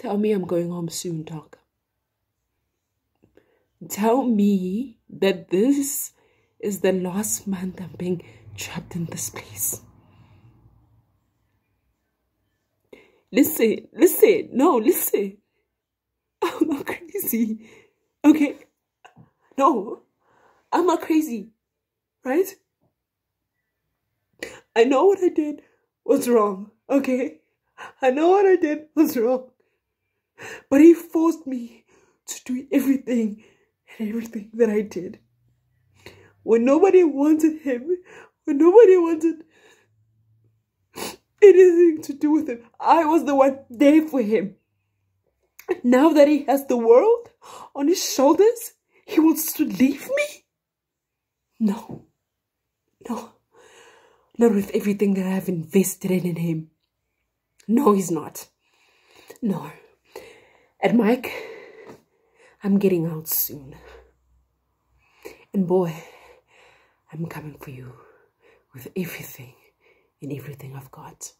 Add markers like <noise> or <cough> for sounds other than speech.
Tell me I'm going home soon, dog. Tell me that this is the last month I'm being trapped in this place. Listen, listen, no, listen. <laughs> I'm not crazy. Okay? No, I'm not crazy. Right? I know what I did was wrong. Okay? I know what I did was wrong. But he forced me to do everything and everything that I did. When nobody wanted him, when nobody wanted anything to do with him, I was the one there for him. Now that he has the world on his shoulders, he wants to leave me? No. No. Not with everything that I've invested in him. No, he's not. No. And Mike, I'm getting out soon. And boy, I'm coming for you with everything and everything I've got.